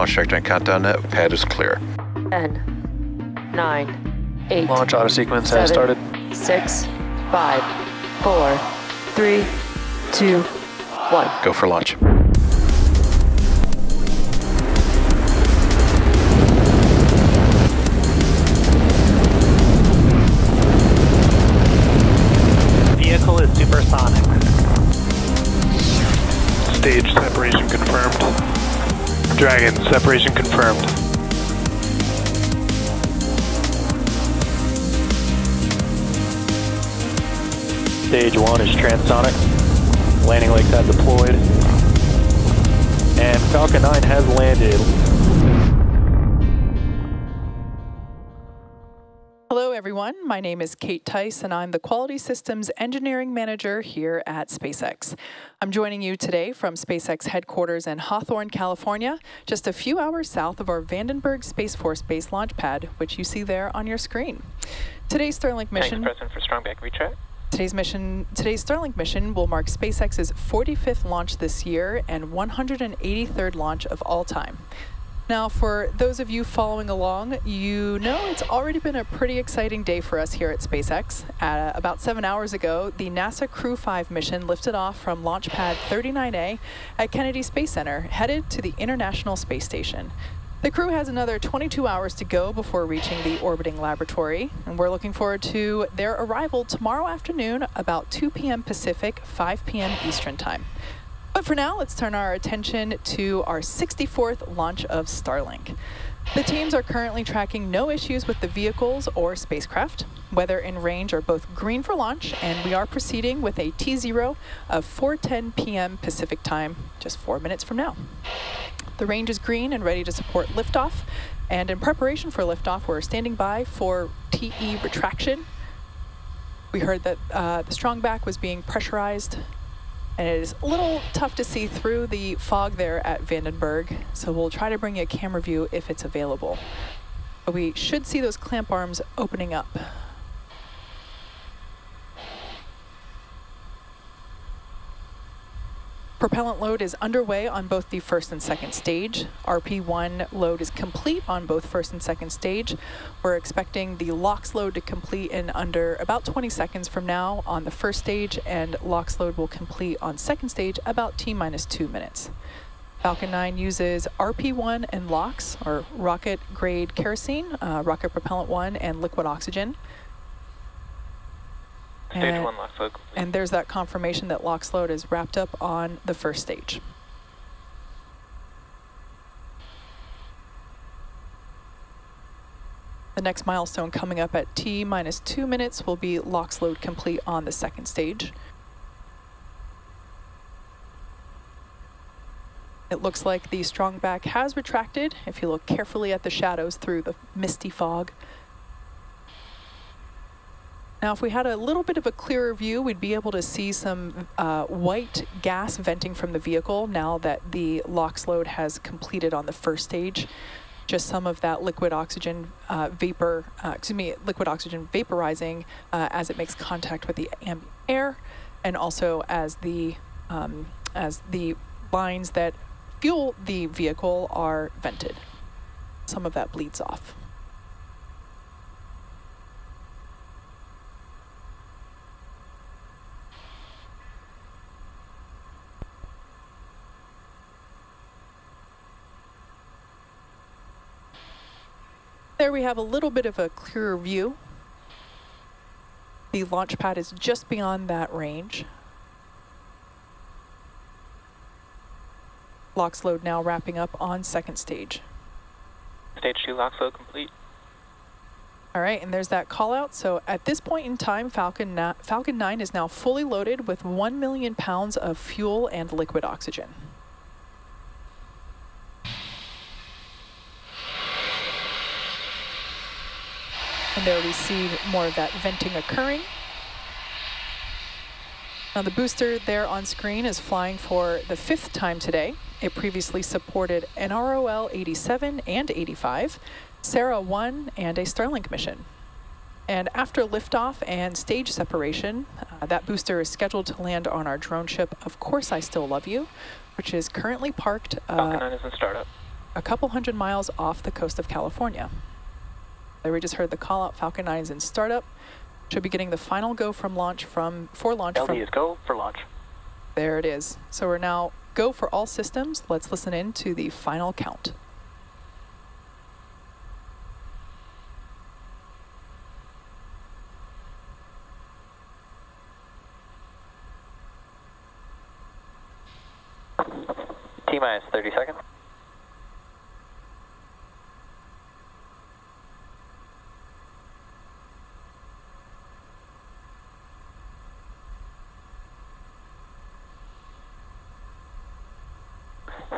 Ice launch trajectory countdown net. Pad is clear. 10, 9, 8, Launch auto sequence has started. 6, 5, 4, 3, 2, 1. Go for launch. Vehicle is supersonic. Stage separation confirmed. Dragon, separation confirmed. Stage one is transonic. Landing legs have deployed. And Falcon 9 has landed. Everyone. My name is Kate Tice, and I'm the Quality Systems Engineering Manager here at SpaceX. I'm joining you today from SpaceX headquarters in Hawthorne, California, just a few hours south of our Vandenberg Space Force Base launch pad, which you see there on your screen. Today's Starlink mission. President for Strongback retract. Today's mission, today's Starlink mission will mark SpaceX's 45th launch this year and 183rd launch of all time. Now, for those of you following along, you know it's already been a pretty exciting day for us here at SpaceX. Uh, about seven hours ago, the NASA Crew 5 mission lifted off from Launch Pad 39A at Kennedy Space Center, headed to the International Space Station. The crew has another 22 hours to go before reaching the orbiting laboratory, and we're looking forward to their arrival tomorrow afternoon about 2 p.m. Pacific, 5 p.m. Eastern Time. But for now, let's turn our attention to our 64th launch of Starlink. The teams are currently tracking no issues with the vehicles or spacecraft. Weather and range are both green for launch, and we are proceeding with a T0 of 4:10 p.m. Pacific Time, just four minutes from now. The range is green and ready to support liftoff. And in preparation for liftoff, we're standing by for TE retraction. We heard that uh, the strongback was being pressurized, and it is a little tough to see through the fog there at Vandenberg. So we'll try to bring you a camera view if it's available. But we should see those clamp arms opening up. Propellant load is underway on both the first and second stage. RP1 load is complete on both first and second stage. We're expecting the LOX load to complete in under about 20 seconds from now on the first stage, and LOX load will complete on second stage about T minus two minutes. Falcon 9 uses RP1 and LOX, or rocket grade kerosene, uh, rocket propellant 1, and liquid oxygen. Stage And- one LOX complete. and there's that confirmation that LOX load is wrapped up on the first stage. The next milestone coming up at T minus two minutes will be LOX load complete on the second stage. It looks like the strong back has retracted if you look carefully at the shadows through the misty fog. Now, if we had a little bit of a clearer view, we'd be able to see some uh, white gas venting from the vehicle now that the LOX load has completed on the first stage. Just some of that liquid oxygen uh, vapor, uh, excuse me, liquid oxygen vaporizing uh, as it makes contact with the ambient air, and also as the um, as the lines that fuel the vehicle are vented. Some of that bleeds off. There we have a little bit of a clearer view. The launch pad is just beyond that range. LOX load now wrapping up on second stage. Stage two LOX load complete. All right, and there's that call out. So at this point in time, Falcon, na- Falcon 9 is now fully loaded with 1 million pounds of fuel and liquid oxygen. And there we see more of that venting occurring. Now the booster there on screen is flying for the fifth time today. It previously supported NROL 87 and 85, SARah 1, and a Starlink mission. And after liftoff and stage separation, uh, that booster is scheduled to land on our drone ship, Of Course I Still Love You, which is currently parked. Uh, 9 is in startup. a couple hundred miles off the coast of California. There we just heard the call out Falcon 9 is in startup. Should be getting the final go from launch from for launch LD from is go for launch. there it is. So we're now go for all systems. Let's listen in to the final count. T minus 30 seconds.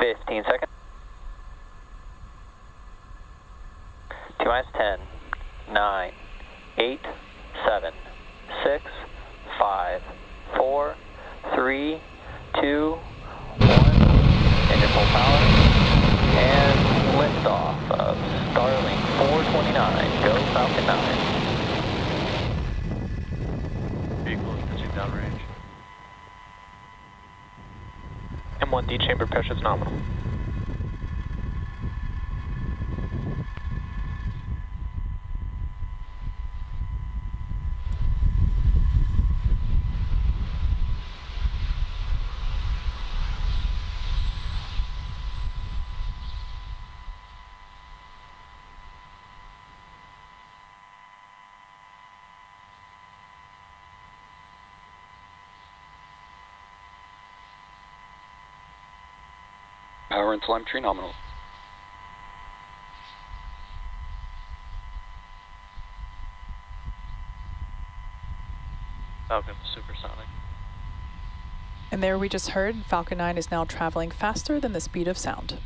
Fifteen seconds. T minus ten, nine, eight, seven, six, five, four, three, two, one. Engine full power. And liftoff of Starlink 429. Go Falcon 9. Vehicle is pitching downrange. M1D chamber pressure is nominal. Power and telemetry nominal. Falcon supersonic. And there we just heard Falcon 9 is now traveling faster than the speed of sound.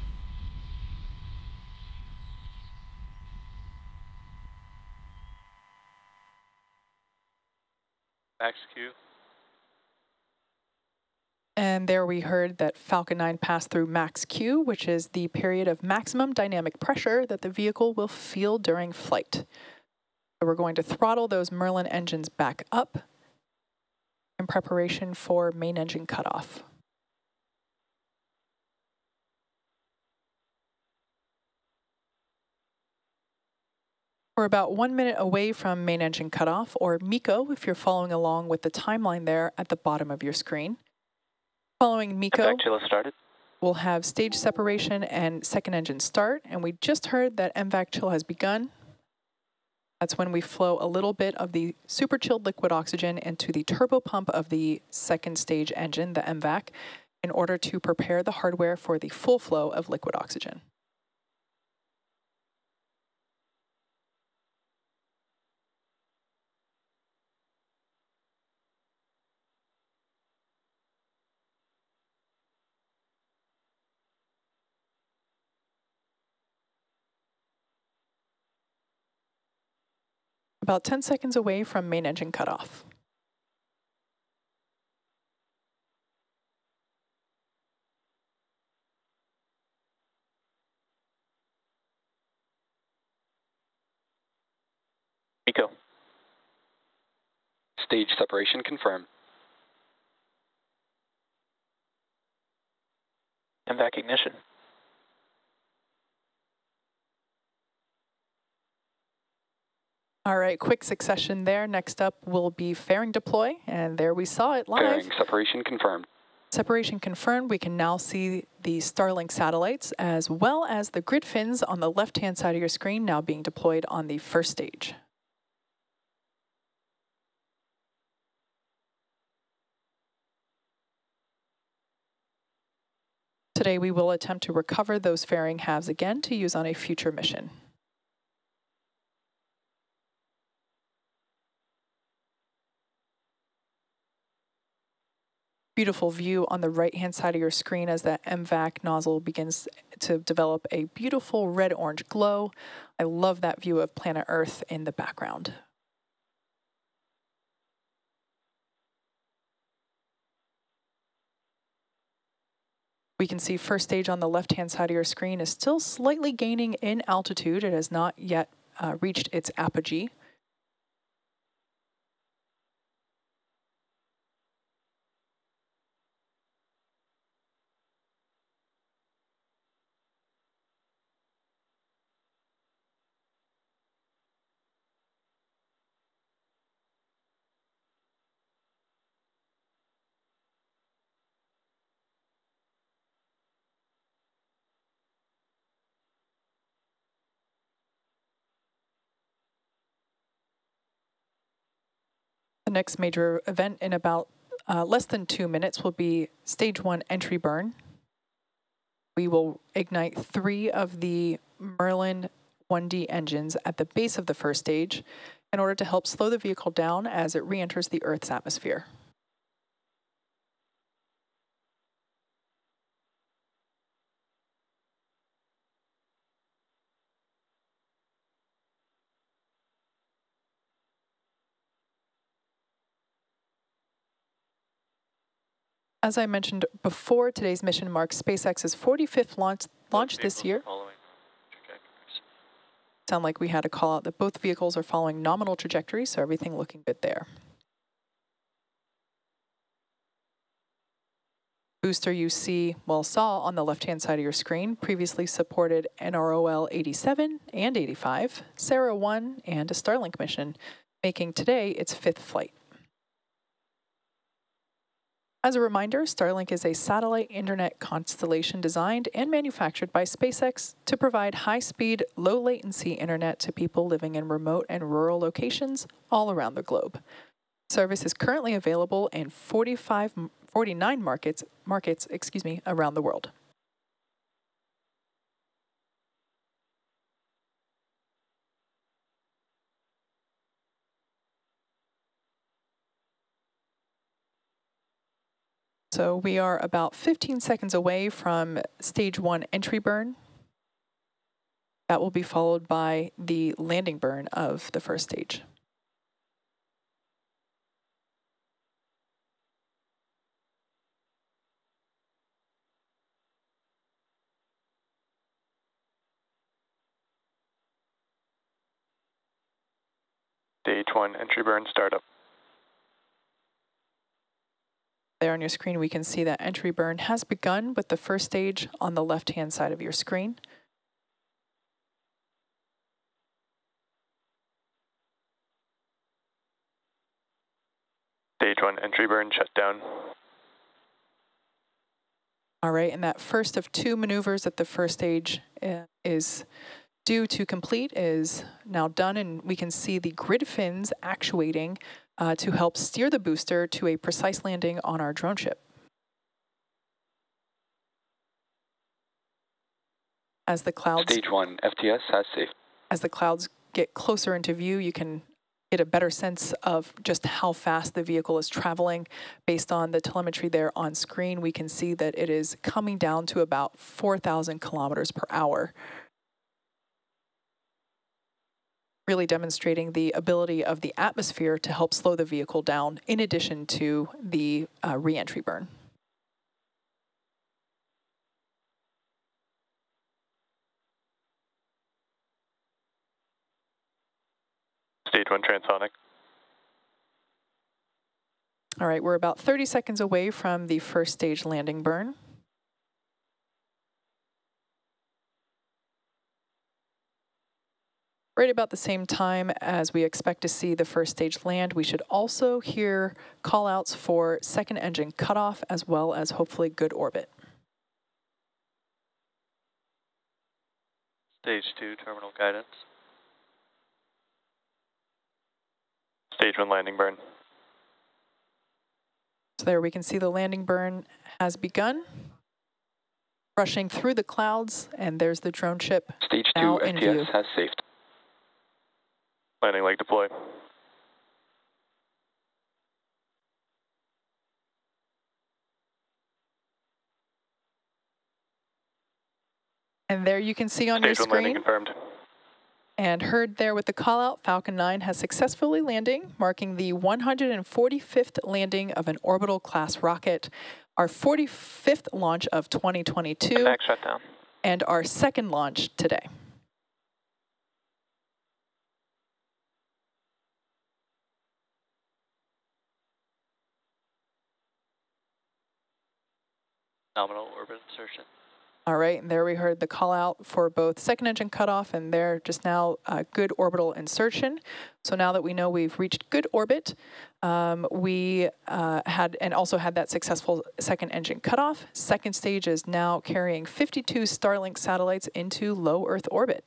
Max Q. And there we heard that Falcon 9 passed through max Q, which is the period of maximum dynamic pressure that the vehicle will feel during flight. So we're going to throttle those Merlin engines back up in preparation for main engine cutoff. We're about one minute away from main engine cutoff, or MECO, if you're following along with the timeline there at the bottom of your screen. Following started. we'll have stage separation and second engine start, and we just heard that MVAC chill has begun. That's when we flow a little bit of the super chilled liquid oxygen into the turbo pump of the second stage engine, the MVAC, in order to prepare the hardware for the full flow of liquid oxygen. About 10 seconds away from main engine cutoff. MECO. Stage separation confirmed. MVAC ignition. All right, quick succession there. Next up will be fairing deploy, and there we saw it live. Fairing separation confirmed. Separation confirmed. We can now see the Starlink satellites as well as the grid fins on the left-hand side of your screen now being deployed on the first stage. Today we will attempt to recover those fairing halves again to use on a future mission. Beautiful view on the right-hand side of your screen as that MVAC nozzle begins to develop a beautiful red-orange glow. I love that view of planet Earth in the background. We can see first stage on the left-hand side of your screen is still slightly gaining in altitude. It has not yet uh, reached its apogee. The next major event in about uh, less than two minutes will be stage one entry burn. We will ignite three of the Merlin 1D engines at the base of the first stage in order to help slow the vehicle down as it re-enters the Earth's atmosphere. As I mentioned before, today's mission marks SpaceX's 45th launch, launch this year. are Following trajectories. Sound like we had a call out that both vehicles are following nominal trajectories, so everything looking good there. Booster you see, well, saw on the left-hand side of your screen, previously supported NROL 87 and 85, SARah 1, and a Starlink mission, making today its fifth flight. As a reminder, Starlink is a satellite internet constellation designed and manufactured by SpaceX to provide high-speed, low-latency internet to people living in remote and rural locations all around the globe. Service is currently available in 45, 49 markets, markets, excuse me, around the world. So we are about 15 seconds away from stage one entry burn. That will be followed by the landing burn of the first stage. Stage one entry burn startup. There on your screen, we can see that entry burn has begun with the first stage on the left-hand side of your screen. Stage one entry burn shut down. All right, and that first of two maneuvers that the first stage uh, is due to complete is now done, and we can see the grid fins actuating uh, to help steer the booster to a precise landing on our drone ship. As the clouds Stage 1, FTS has safe. as the clouds get closer into view, you can get a better sense of just how fast the vehicle is traveling. Based on the telemetry there on screen, we can see that it is coming down to about 4,000 kilometers per hour. Really demonstrating the ability of the atmosphere to help slow the vehicle down in addition to the uh, re-entry burn. Stage one transonic. All right, we're about 30 seconds away from the first stage landing burn. Right about the same time as we expect to see the first stage land, we should also hear callouts for second engine cutoff as well as hopefully good orbit. Stage two terminal guidance. Stage one landing burn. So there we can see the landing burn has begun, rushing through the clouds, and there's the drone ship Stage 2, Now in view. FTS has safe. Landing leg deploy. And there you can see on your Stage landing screen confirmed. and heard there with the call out, Falcon 9 has successfully landing, marking the 145th landing of an orbital class rocket, our 45th launch of 2022, shutdown. and our second launch today. Nominal orbit insertion. All right, and there we heard the call out for both second engine cutoff and there just now uh, good orbital insertion. So now that we know we've reached good orbit, um, we uh, had and also had that successful second engine cutoff. Second stage is now carrying 52 Starlink satellites into low Earth orbit.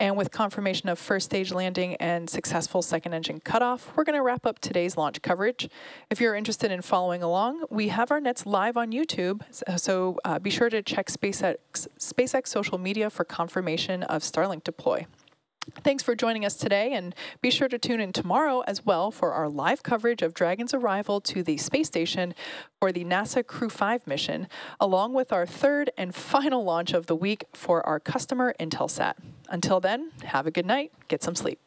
And with confirmation of first stage landing and successful second engine cutoff, we're going to wrap up today's launch coverage. If you're interested in following along, we have our nets live on YouTube, so uh, be sure to check SpaceX, SpaceX social media for confirmation of Starlink deploy. Thanks for joining us today, and be sure to tune in tomorrow as well for our live coverage of Dragon's arrival to the space station for the NASA Crew 5 mission, along with our third and final launch of the week for our customer Intelsat. Until then, have a good night, get some sleep.